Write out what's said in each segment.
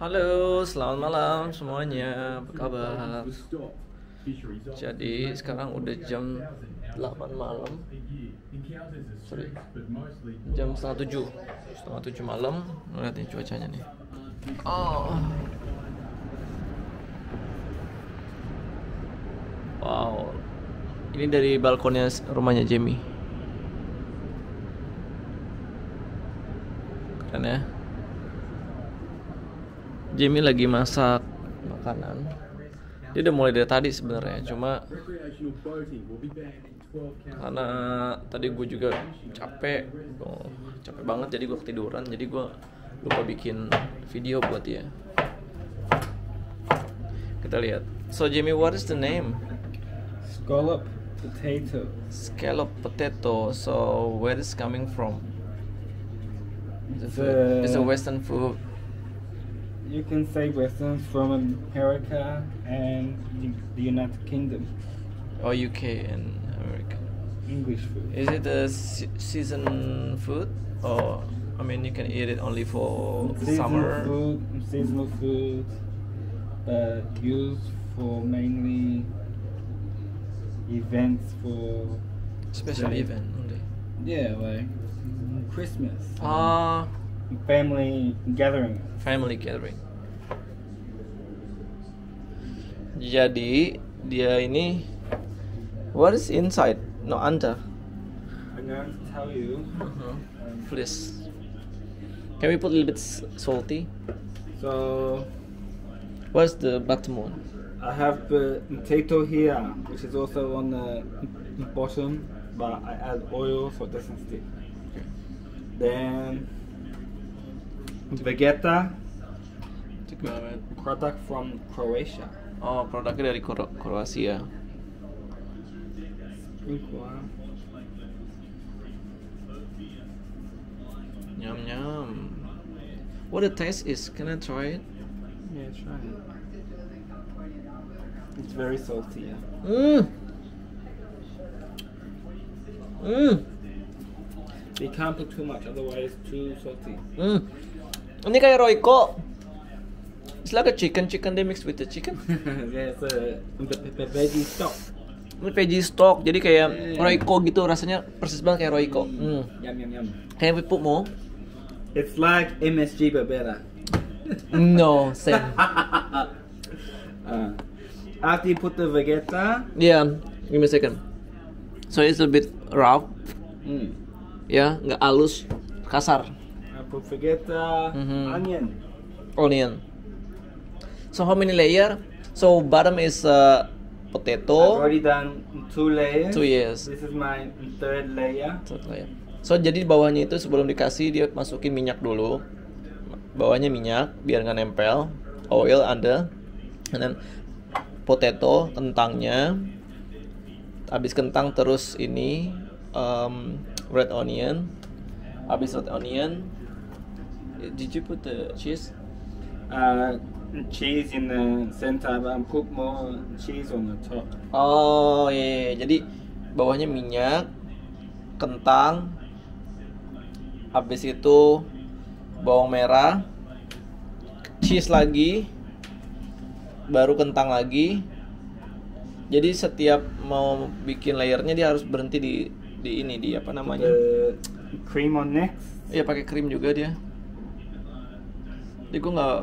Halo, selamat malam semuanya. Apa kabar? Jadi sekarang udah jam 8 malam. Sorry. Jam setengah tujuh. Setengah tujuh malam. Lihat nih cuacanya nih. Oh. Wow. Ini dari balkonnya rumahnya Jamie. Keren ya. Jamie lagi masak makanan. Dia udah mulai dari tadi sebenarnya, cuma karena tadi gue juga capek, oh, capek banget jadi gue ketiduran, jadi gue lupa bikin video buat dia. Kita lihat. So Jamie, what is the name? Scallop potato. Scallop potato. So where is coming from? It's a, It's food. a- it's a Western food. You can say Westerns from America and the United Kingdom. or UK and America. English food. Is it a se- season food or I mean you can eat it only for Seasonal summer? food, seasonal food, but used for mainly events for Special event only. yeah, like Christmas, Ah, family gathering. family gathering. Jadi dia ini what is inside? No under. I'm going to tell you. Uh-huh. Please. Can we put a little bit salty? So What's the bottom one? I have the potato here, which is also on the bottom, but I add oil so it doesn't stick. Then Vegeta, product from Croatia. Oh, produknya dari Kro- Kroasia. Yum yum. What the taste is? Can I try it? Yeah, try it. It's very salty. Yeah. Mmm. Mmm. You can't put too much, otherwise too salty. Mmm. Ini kayak Royco. It's like a chicken, chicken they mix with the chicken. yeah, it's a ve- ve- veggie stock. Ini veggie stock, jadi kayak Yeah. Royco gitu rasanya persis banget kayak Royco. Hmm. Yum yum yum. We put more? It's like MSG but better. No, same. Uh, after you put the Vegeta, Yeah, give me a second. So it's a bit rough, mm, ya, nggak halus, kasar. I put Vegeta, Mhm. onion. Onion. So how many layer? So bottom is uh, I've potato. already done two layers. Two years. This is my third layer. Third layer. So jadi di bawahnya itu sebelum dikasih dia masukin minyak dulu. Bawahnya minyak biar nggak nempel. Oil ada. And then potato kentangnya. Habis kentang terus ini um, red onion. Habis red onion. Did you put the cheese? Uh, cheese in the center, I put more cheese on the top. Oh iya, iya. jadi bawahnya minyak, kentang, habis itu bawang merah, cheese lagi, baru kentang lagi. Jadi setiap mau bikin layernya dia harus berhenti di di ini di apa namanya? The cream on next. Iya pakai krim juga dia. Jadi gue nggak,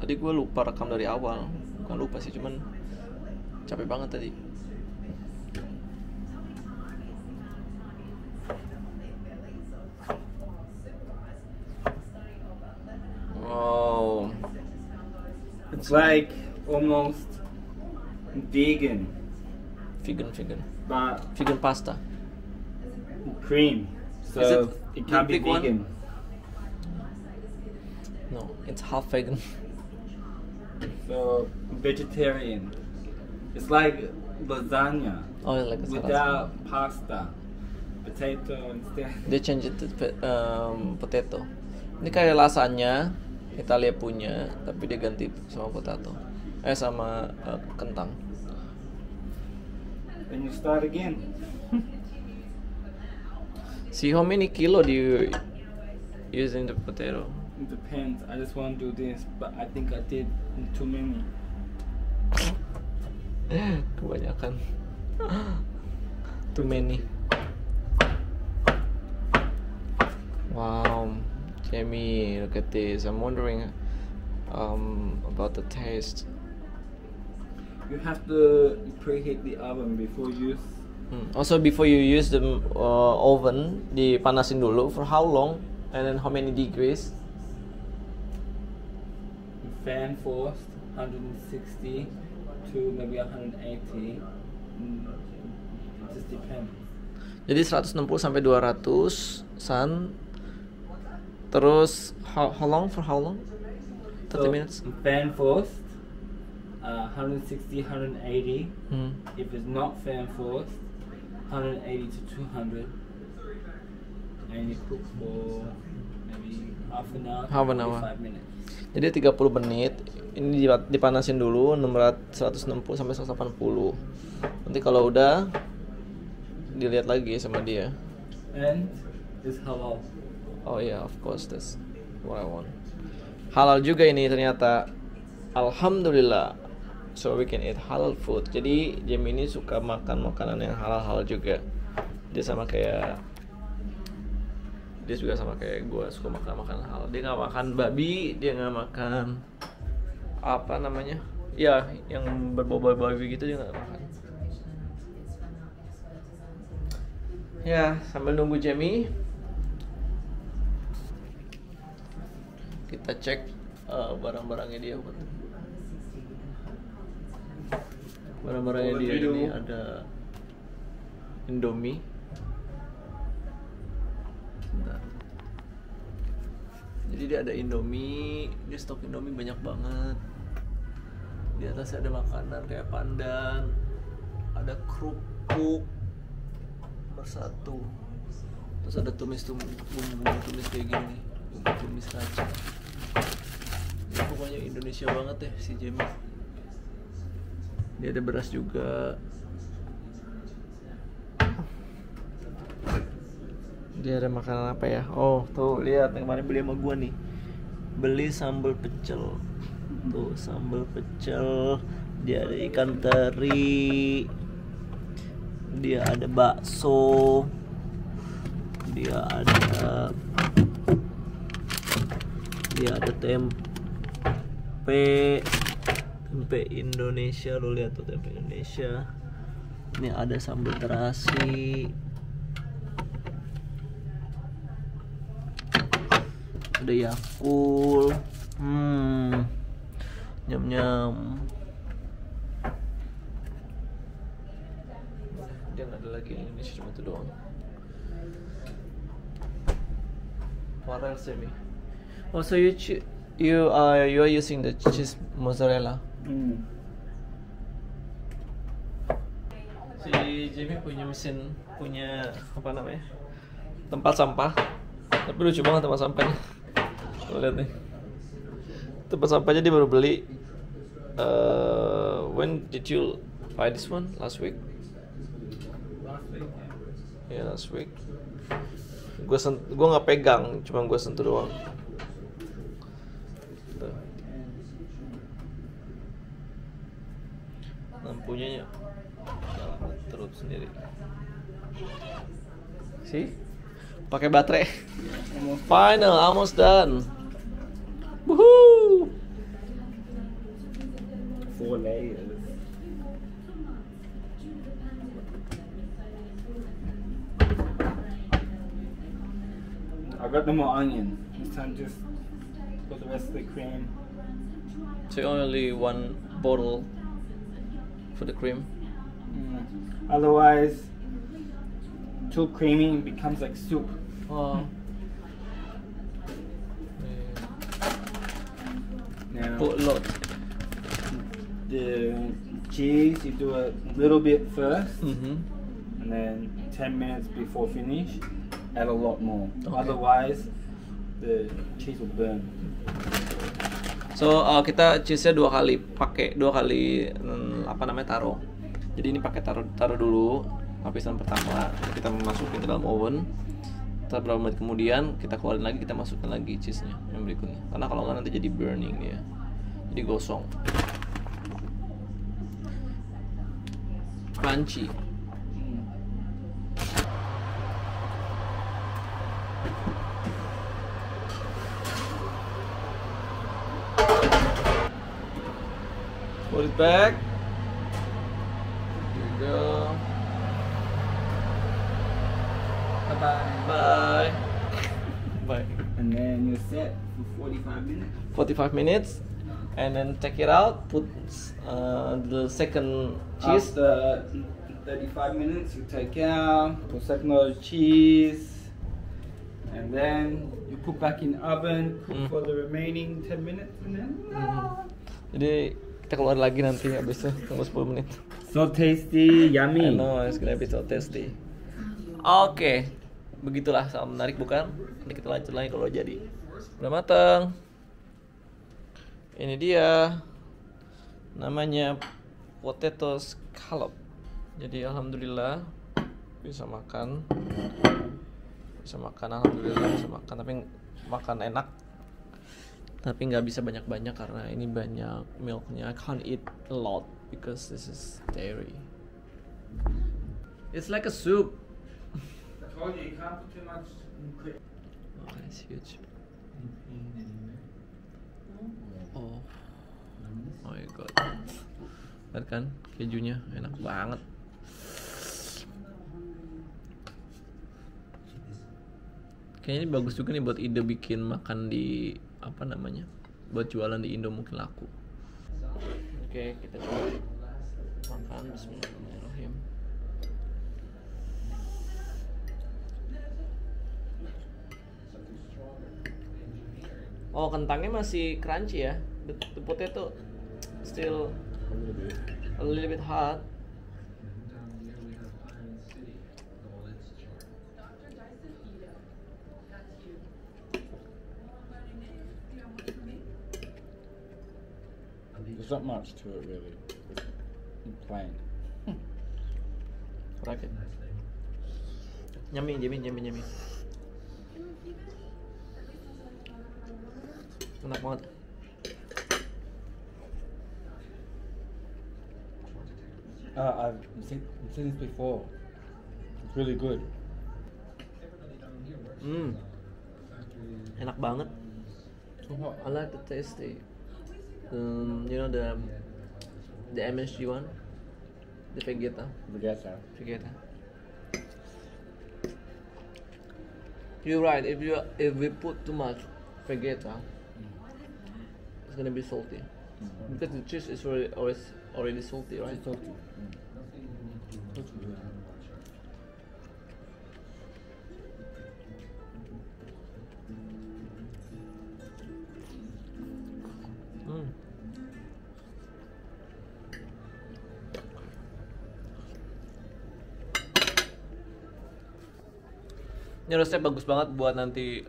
tadi gue lupa rekam dari awal. Bukan lupa sih, cuman capek banget tadi. Wow, It's like almost vegan, vegan vegan, but vegan pasta. cream. So Is it, it can't be big one? vegan. No, it's half vegan. So vegetarian. It's like lasagna Oh, like without pasta. Potato instead. Dia change it to um, potato. Ini kayak lasanya Italia punya, tapi dia ganti sama potato. Eh sama uh, kentang. Then you start again. See how many kilo do you using the potato? It depends. I just want to do this, but I think I did too many. Kebanyakan. Too many. Wow, Jamie, look at this. I'm wondering um, about the taste. You have to preheat the oven before use. Hmm. Also, before you use the uh, oven, dipanasin dulu for how long? And then how many degrees? Fan forced 160 to maybe 180. Mm, It just depends. Jadi 160 sampai 200 sun. Terus how, how long for how long? 30 So, minutes. Fan forced, uh, 160, 180. Hmm. If it's not fan forced, 180 to 200. And you cook for maybe half an hour, to Half an hour. 45 minutes. Jadi 30 menit. Ini dipa- dipanasin dulu 600 160 sampai 180. Nanti kalau udah dilihat lagi sama dia. And it's halal. Oh iya, of course that's what I want. Halal juga ini ternyata. Alhamdulillah. So we can eat halal food. Jadi Jamie ini suka makan makanan yang halal-halal juga. Dia sama kayak dia juga sama kayak gue suka makan makanan halal. Dia nggak makan babi, dia nggak makan apa namanya? Ya, yang berbau babi gitu dia nggak makan. Ya, sambil nunggu Jamie, kita cek uh, barang-barangnya dia barang-barangnya dia ini ada Indomie jadi ada Indomie dia stok Indomie banyak banget. Di atas ada makanan kayak pandan ada kerupuk nomor satu. Terus ada tumis tumis bumbu tumis kayak gini bumbu tumis kacang ya, pokoknya Indonesia banget deh si Jamie. Dia ada beras juga dia ada makanan apa ya? Oh tuh lihat yang kemarin beli sama gua nih. Beli sambal pecel. Tuh sambal pecel. Dia ada ikan teri. Dia ada bakso. Dia ada dia ada tempe. Tempe Indonesia lo lihat tuh tempe Indonesia. Ini ada sambal terasi ada Yakul. Hmm. Nyam nyam dia nggak ada lagi yang Indonesia cuma itu doang. What else Amy? oh so you you are you are using the cheese mozzarella. Mm. si Jamie punya mesin punya apa namanya tempat sampah. Tapi lucu banget tempat sampahnya lihat nih. Tempat sampahnya dia baru beli uh, when did you buy this one? Last week? Ya last week. Gue sen- gue nggak pegang cuma gue sentuh doang. Tuh. lampunya ya nyala terus sendiri. Sih pakai baterai. Final almost done Woohoo! four layers. I got no more onion. This time just put the rest of the cream. so only one bottle for the cream Mm. Otherwise, too creamy becomes like soup. oh Now, put a lot the cheese you do a little bit 1st Mhm. and then 10 minutes before finish, add a lot more. Okay. Otherwise, the cheese will burn. So uh, kita cheese-nya dua kali pakai dua kali hmm, apa namanya taruh. Jadi ini pakai taruh taruh dulu lapisan pertama kita masukin ke dalam oven. Setelah beberapa menit kemudian kita keluarin lagi kita masukkan lagi cheese-nya yang berikutnya. Karena kalau nggak nanti jadi burning ya jadi gosong. Crunchy. Put it back. Bye. Bye. Bye. And then you're set for 45 minutes. 45 minutes. And then take it out. Put uh, the second cheese. After 35 minutes, you take out, put second layer cheese, and then you put back in oven, cook Mm. for the remaining 10 minutes, and then Jadi kita keluar lagi nanti habis itu tunggu 10 menit. so tasty, yummy. I yummy. know it's gonna be so tasty. Oke, begitulah sangat menarik bukan? Nanti kita lanjut lagi kalau jadi. Udah matang. Ini dia namanya potato scallop. Jadi alhamdulillah bisa makan. Bisa makan alhamdulillah bisa makan tapi makan enak. Tapi nggak bisa banyak-banyak karena ini banyak milknya. I can't eat a lot because this is dairy. It's like a soup. I told you, you can't put too much Oh, it's huge. Oh, oh my god. Lihat kan kejunya enak banget. Kayaknya ini bagus juga nih buat ide bikin makan di apa namanya? Buat jualan di Indo mungkin laku. Oke, kita coba makan Bismillahirrahmanirrahim. Oh, kentangnya masih crunchy ya. The, the potato still a little bit hot. There's not much to it really. It's plain. Like it. Yummy, yummy, yummy, yummy. Enak banget. Uh, I've seen, seen this before. It's really good. Hmm. Enak banget. So. I like the tasty. Um, you know the the MSG one, the Vegeta, Vegeta. Vegeta. You're right. If you if we put too much Vegeta, it's gonna be salty because the cheese is already always already salty, right? It's salty. Hmm. Ini resep bagus banget buat nanti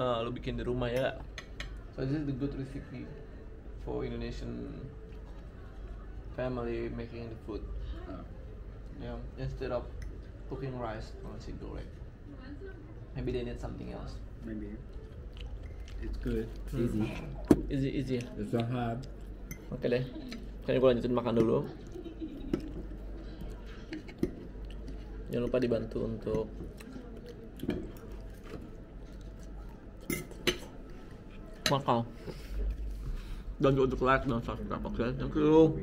uh, lu bikin di rumah ya. So this is the good recipe for Indonesian family making the food. Yeah, instead of cooking rice or nasi goreng. Maybe they need something else. Maybe. It's good. Hmm. Easy. Easy, easy. It's not hard. Oke deh. Kayaknya gue lanjutin makan dulu. Jangan lupa dibantu untuk makan. Dan juga untuk like dan subscribe oke. Thank you.